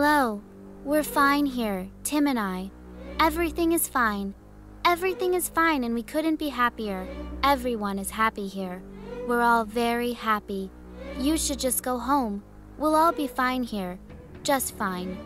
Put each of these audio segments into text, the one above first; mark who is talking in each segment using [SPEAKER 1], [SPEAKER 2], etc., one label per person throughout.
[SPEAKER 1] Hello. We're fine here, Tim and I. Everything is fine. Everything is fine, and we couldn't be happier. Everyone is happy here. We're all very happy. You should just go home. We'll all be fine here. Just fine.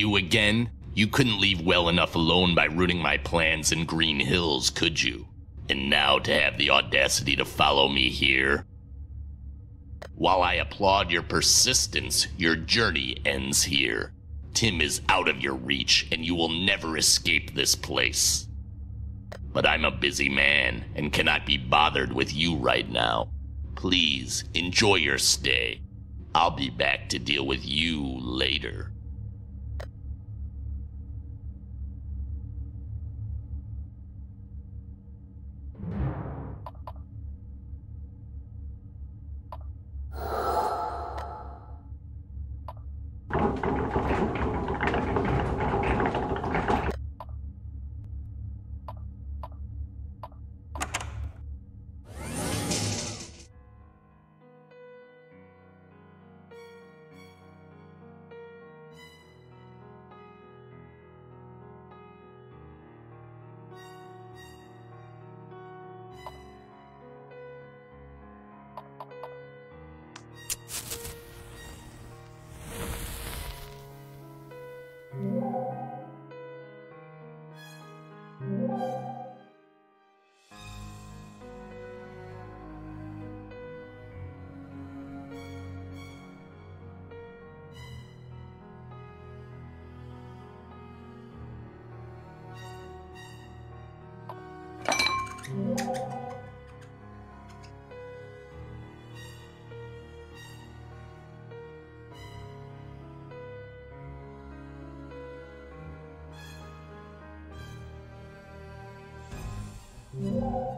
[SPEAKER 2] You again? You couldn't leave well enough alone by ruining my plans in Green Hills, could you? And now to have the audacity to follow me here? While I applaud your persistence, your journey ends here. Tim is out of your reach, and you will never escape this place. But I'm a busy man and cannot be bothered with you right now. Please enjoy your stay. I'll be back to deal with you later. Thank.